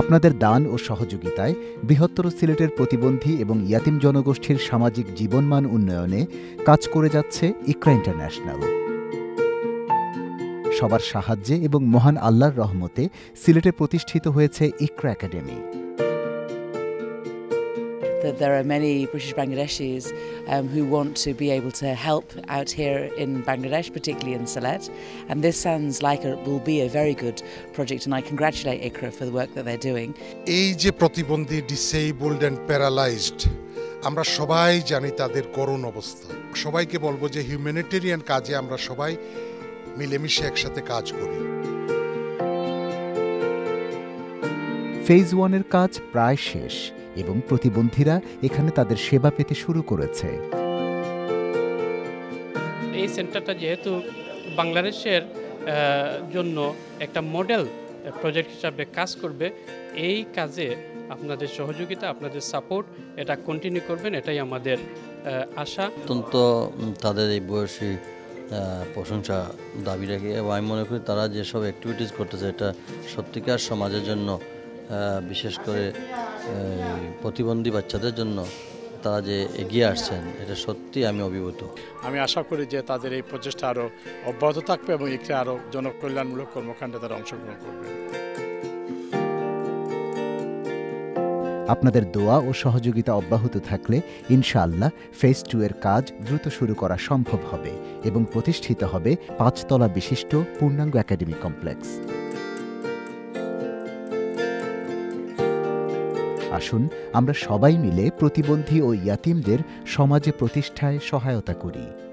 আপনাদের দান ও সহযোগিতায় বৃহত্তর সিলেটের প্রতিবন্ধী এবং ইয়াতিম জনগোষ্ঠীর সামাজিক জীবনমান উন্নয়নে কাজ করে যাচ্ছে ইকরা ইন্টারন্যাশনাল। সবার সাহায্যে এবং মহান আল্লাহর রহমতে সিলেটে প্রতিষ্ঠিত হয়েছে Iqra academy. That there are many British Bangladeshis um, who want to be able to help out here in Bangladesh, particularly in Sylhet. And this sounds like it will be a very good project, and I congratulate ICRA for the work that they're doing. এই যে প্রতিবন্ধী disabled and paralysed আমরা সবাই জানি তাদের করুণ অবস্থা সবাইকে বলব যে হিউম্যানিটেরিয়ান কাজে আমরা সবাই মিলেমিশে একসাথে কাজ করি ফেজ ওয়ানের কাজ প্রায় শেষ এবং প্রতিবন্ধীরা এখানে তাদের সেবা পেতে শুরু করেছে। এই সেন্টারটা যেহেতু বাংলাদেশের জন্য একটা মডেল প্রজেক্ট হিসাবে কাজ করবে এই কাজে আপনাদের সহযোগিতা আপনাদের সাপোর্ট এটা কন্টিনিউ করবেন এটাই আমাদের আশা। অত্যন্ত তাদের এই বয়সী প্রশংসা দাবি রাখি এবং আমি মনে করি তারা যেসব অ্যাক্টিভিটিস করতেছে এটা সত্যিকার সমাজের জন্য বিশেষ করে প্রতিবন্ধী বাচ্চাদের জন্য তারা যে এগিয়ে আসছেন এটা সত্যি আমি অভিভূত। আমি আশা করি যে তাদের এই প্রচেষ্টা আরও অব্যাহত থাকবে এবং একে আরও জনকল্যাণমূলক কর্মকাণ্ডে তারা অংশগ্রহণ করবে। আপনাদের দোয়া ও সহযোগিতা অব্যাহত থাকলে ইনশাআল্লাহ ফেজ টু এর কাজ দ্রুত শুরু করা সম্ভব হবে এবং প্রতিষ্ঠিত হবে পাঁচতলা বিশিষ্ট পূর্ণাঙ্গ একাডেমিক কমপ্লেক্স। আসুন আমরা সবাই মিলে প্রতিবন্ধী ও ইয়াতিমদের সমাজে প্রতিষ্ঠায় সহায়তা করি।